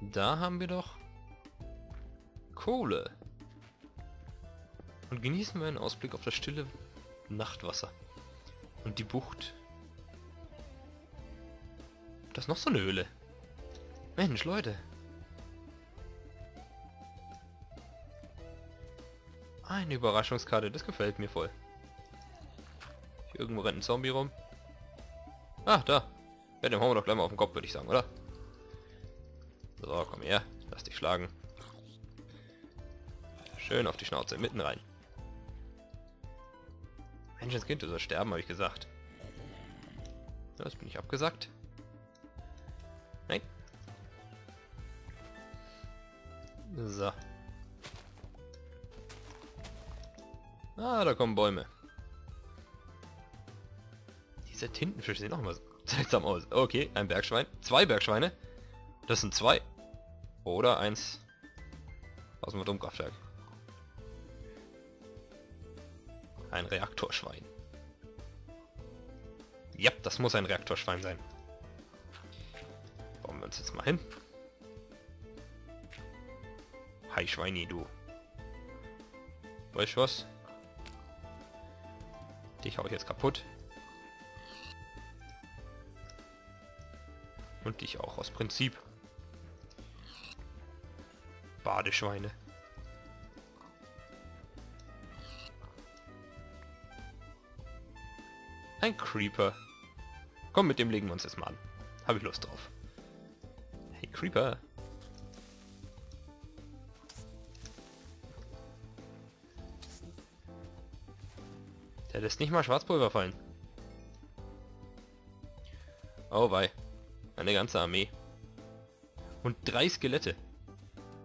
Da haben wir doch Kohle. Und genießen wir einen Ausblick auf das stille Nachtwasser. Und die Bucht. Das ist noch so eine Höhle. Mensch, Leute. Eine Überraschungskarte, das gefällt mir voll. Hier irgendwo rennt ein Zombie rum. Ah, da. Ja, dem hauen wir doch gleich mal auf den Kopf, würde ich sagen, oder? So, komm her. Lass dich schlagen. Schön auf die Schnauze, mitten rein. Menschenskind, du sollst sterben, habe ich gesagt. Das bin ich abgesagt. Nein. So. Ah, da kommen Bäume. Diese Tintenfische sehen auch immer seltsam aus. Okay, ein Bergschwein. Zwei Bergschweine. Das sind zwei. Oder eins aus dem Atomkraftwerk. Ein Reaktorschwein. Ja, das muss ein Reaktorschwein sein. Bauen wir uns jetzt mal hin. Hi Schweini, du. Weißt du was? Dich hau ich jetzt kaputt. Und dich auch aus Prinzip. Badeschweine. Ein Creeper. Komm, mit dem legen wir uns jetzt mal an. Habe ich Lust drauf. Hey, Creeper. Der lässt nicht mal Schwarzpulver fallen. Oh wei. Eine ganze Armee. Und drei Skelette.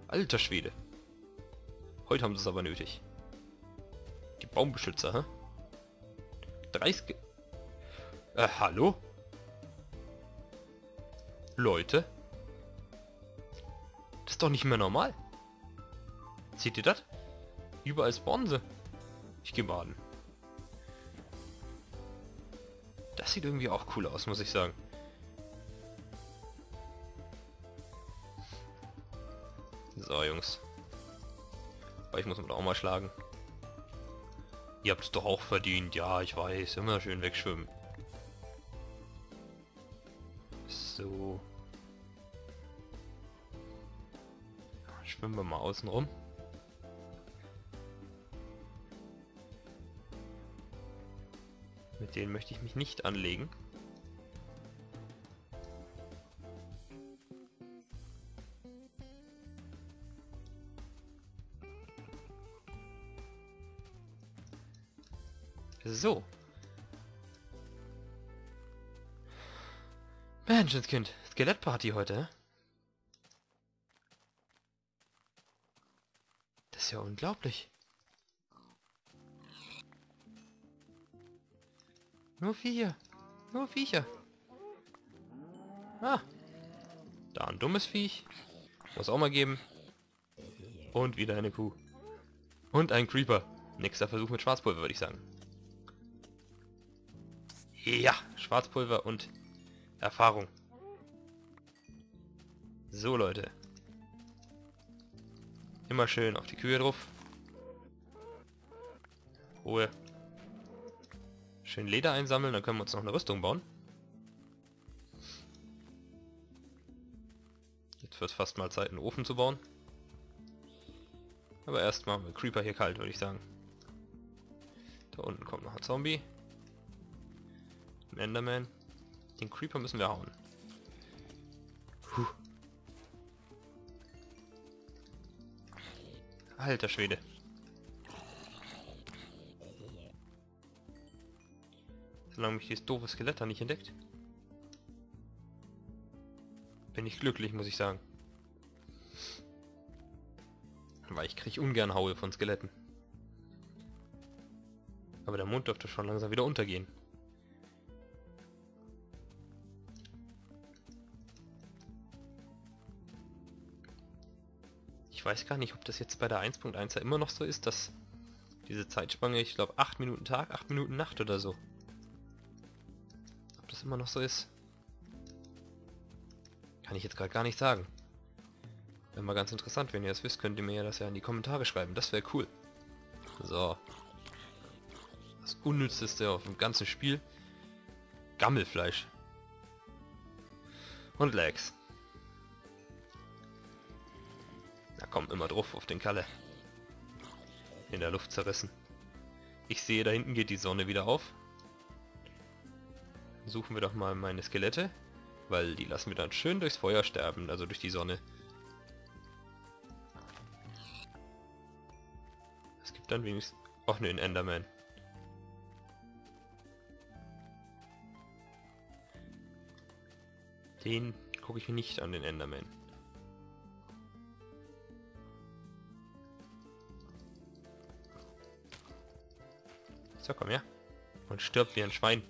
Alter Schwede. Heute haben sie es aber nötig. Die Baumbeschützer, hä? Drei Ske äh, hallo? Leute? Das ist doch nicht mehr normal. Seht ihr das? Überall spawnen sie. Ich gehe baden. Das sieht irgendwie auch cool aus, muss ich sagen. So, Jungs. Aber ich muss mich auch mal schlagen. Ihr habt es doch auch verdient. Ja, ich weiß. Immer schön wegschwimmen. So. Schwimmen wir mal außen rum. Mit denen möchte ich mich nicht anlegen. So. Menschenskind, Skelettparty heute. Das ist ja unglaublich. Nur Viecher. Nur Viecher. Ah. Da ein dummes Viech. Muss auch mal geben. Und wieder eine Kuh. Und ein Creeper. Nächster Versuch mit Schwarzpulver, würde ich sagen. Ja, Schwarzpulver und Erfahrung. So, Leute. Immer schön auf die Kühe drauf. Ruhe. Schön Leder einsammeln, dann können wir uns noch eine Rüstung bauen. Jetzt wird fast mal Zeit, einen Ofen zu bauen. Aber erstmal Creeper hier kalt, würde ich sagen. Da unten kommt noch ein Zombie. Ein Enderman. Den Creeper müssen wir hauen. Puh. Alter Schwede. Solange mich dieses doofe Skelett da nicht entdeckt. Bin ich glücklich, muss ich sagen. Weil ich kriege ungern Haue von Skeletten. Aber der Mond dürfte schon langsam wieder untergehen. Weiß gar nicht, ob das jetzt bei der 1.1 immer noch so ist, dass diese Zeitspanne, ich glaube 8 Minuten Tag, 8 Minuten Nacht oder so das immer noch so ist. Kann ich jetzt gerade gar nicht sagen. Wäre mal ganz interessant, wenn ihr das wisst, könnt ihr mir das ja in die Kommentare schreiben. Das wäre cool. So. Das unnützeste auf dem ganzen Spiel. Gammelfleisch. Und Legs. Da kommt immer drauf auf den Kalle. In der Luft zerrissen. Ich sehe, da hinten geht die Sonne wieder auf. Suchen wir doch mal meine Skelette. Weil die lassen wir dann schön durchs Feuer sterben, also durch die Sonne. Es gibt dann wenigstens... Ach ne, ein Enderman. Den gucke ich nicht an, den Enderman. So, komm her. Und stirbt wie ein Schwein.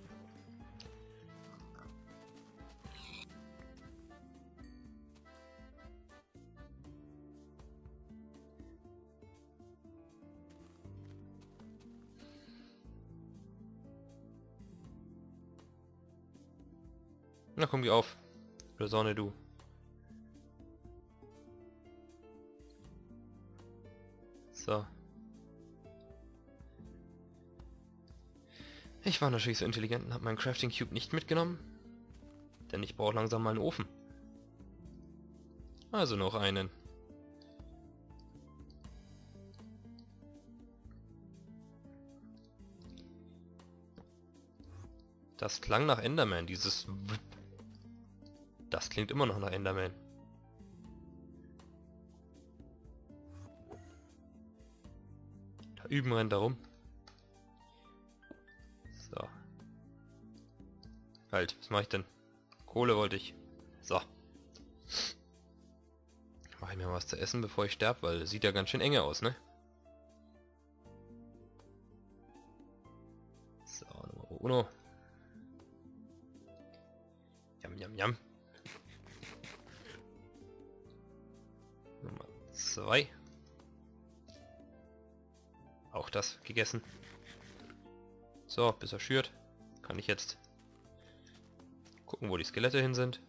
Na komm, geh auf. Oder Sonne, du. So. Ich war natürlich so intelligent und habe meinen Crafting Cube nicht mitgenommen. Denn ich brauche langsam mal einen Ofen. Also noch einen. Das klang nach Enderman, dieses... Das klingt immer noch nach Enderman. Da üben rennt da rum. Halt, was mache ich denn? Kohle wollte ich. So. Mache ich mir was zu essen, bevor ich sterbe, weil sieht ja ganz schön enge aus, ne? So, Nummer uno. Jam, jam, jam. Nummer zwei. Auch das gegessen. So, bis er schürt, kann ich jetzt gucken, wo die Skelette hin sind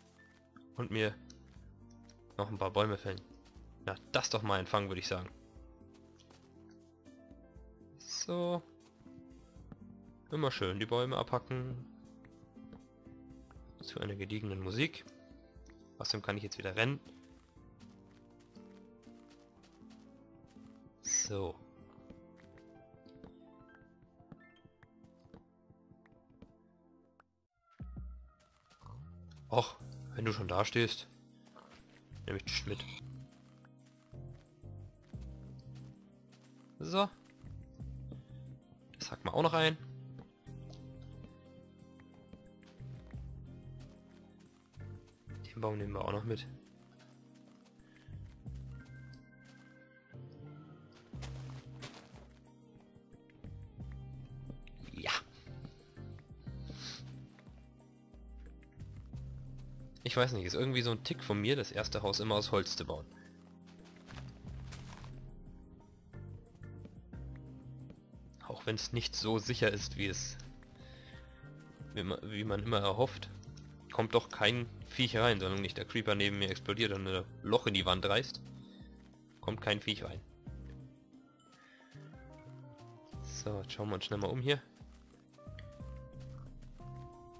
und mir noch ein paar Bäume fällen. Na, das doch mal ein Fang, würde ich sagen. So. Immer schön die Bäume abhacken. Zu einer gediegenen Musik. Außerdem kann ich jetzt wieder rennen. So. Och, wenn du schon da stehst, nehme ich dich mit. So. Das hacken wir auch noch ein. Den Baum nehmen wir auch noch mit. Ich weiß nicht, ist irgendwie so ein Tick von mir, das erste Haus immer aus Holz zu bauen. Auch wenn es nicht so sicher ist, wie es wie man, wie man immer erhofft, kommt doch kein Viech rein, sondern nicht der Creeper neben mir explodiert und ein Loch in die Wand reißt. Kommt kein Viech rein. So, jetzt schauen wir uns schnell mal um hier.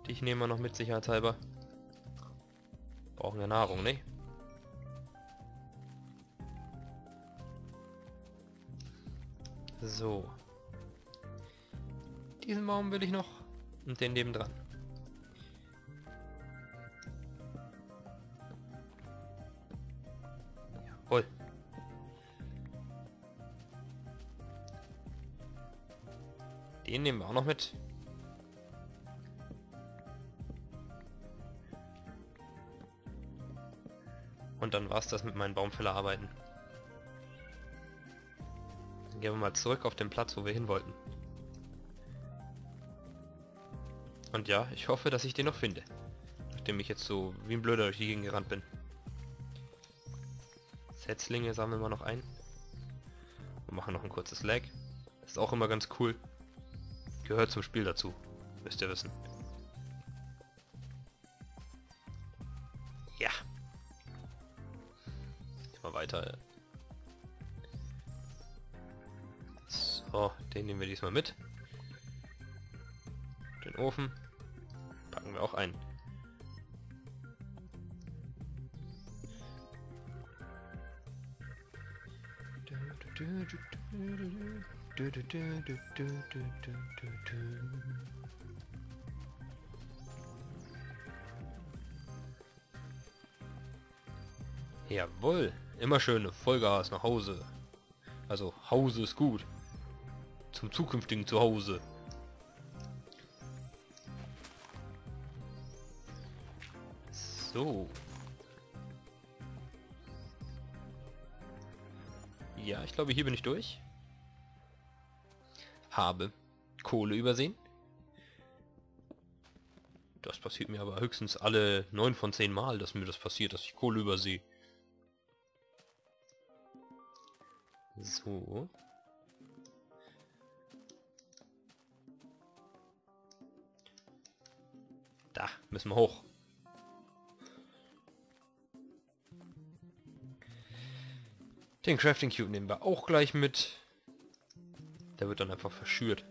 Dich nehmen wir noch mit sicherheitshalber. Brauchen ja Nahrung, ne? So. Diesen Baum will ich noch und den nebendran. Jawohl. Den nehmen wir auch noch mit. Und dann war es das mit meinen Baumfällerarbeiten. Dann gehen wir mal zurück auf den Platz, wo wir hin wollten. Und ja, ich hoffe, dass ich den noch finde. Nachdem ich jetzt so wie ein Blöder durch die Gegend gerannt bin. Setzlinge sammeln wir noch ein. Und machen noch ein kurzes Lag. Ist auch immer ganz cool. Gehört zum Spiel dazu. Müsst ihr wissen. Weiter. So, den nehmen wir diesmal mit. Den Ofen packen wir auch ein. Jawohl, immer schön Vollgas nach Hause. Also Hause ist gut. Zum zukünftigen Zuhause. So. Ja, ich glaube, hier bin ich durch. Habe Kohle übersehen. Das passiert mir aber höchstens alle 9 von 10 Mal, dass mir das passiert, dass ich Kohle übersehe. So. Da, müssen wir hoch. Den Crafting Cube nehmen wir auch gleich mit. Der wird dann einfach verschürt.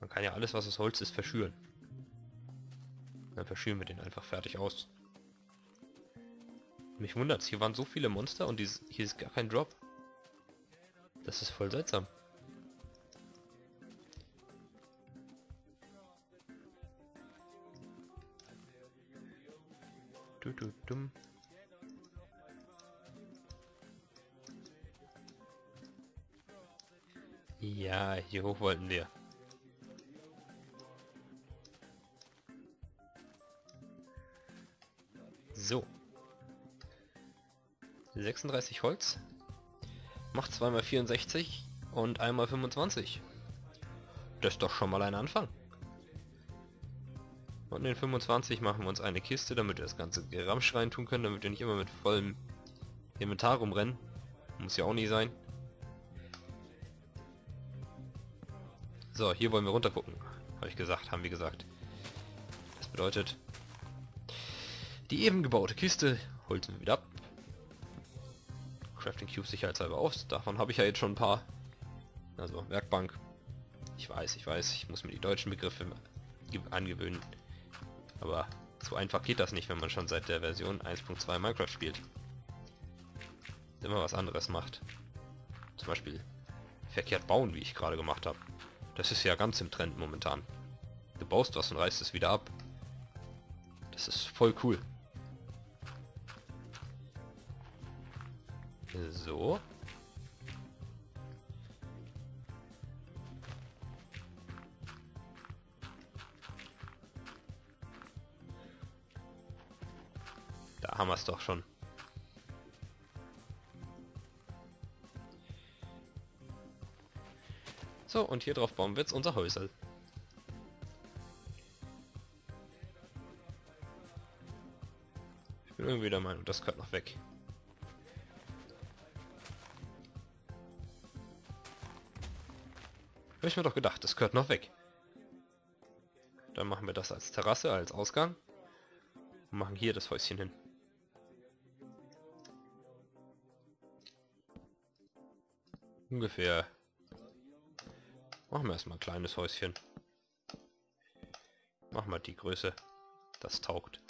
Man kann ja alles, was aus Holz ist, verschüren. Dann verschüren wir den einfach fertig aus. Mich wundert's, hier waren so viele Monster und dieses, hier ist gar kein Drop. Das ist voll seltsam. Du, du, dumm. Ja, hier hoch wollten wir. So. 36 Holz. Macht zweimal 64 und einmal 25. Das ist doch schon mal ein Anfang. Und den 25 machen wir uns eine Kiste, damit wir das ganze Geramsch rein tun können, damit wir nicht immer mit vollem Inventar rumrennen. Muss ja auch nie sein. So, hier wollen wir runter gucken. Habe ich gesagt, haben wir gesagt. Das bedeutet, die eben gebaute Kiste holzen wir wieder ab. Crafting Cube sicherheitshalber aus. Davon habe ich ja jetzt schon ein paar. Also Werkbank. Ich weiß, ich weiß, ich muss mir die deutschen Begriffe angewöhnen. Aber so einfach geht das nicht, wenn man schon seit der Version 1.2 Minecraft spielt. Immer was anderes macht. Zum Beispiel verkehrt bauen, wie ich gerade gemacht habe. Das ist ja ganz im Trend momentan. Du baust was und reißt es wieder ab. Das ist voll cool. So. Da haben wir es doch schon. So, und hier drauf bauen wir jetzt unser Häusel. Ich bin irgendwie der Meinung, das gehört noch weg. Habe ich mir doch gedacht, das gehört noch weg. Dann machen wir das als Terrasse, als Ausgang. Und machen hier das Häuschen hin. Ungefähr Machen wir erstmal ein kleines Häuschen. Machen wir die Größe. Das taugt.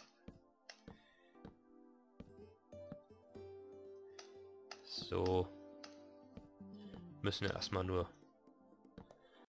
So. Müssen wir erstmal nur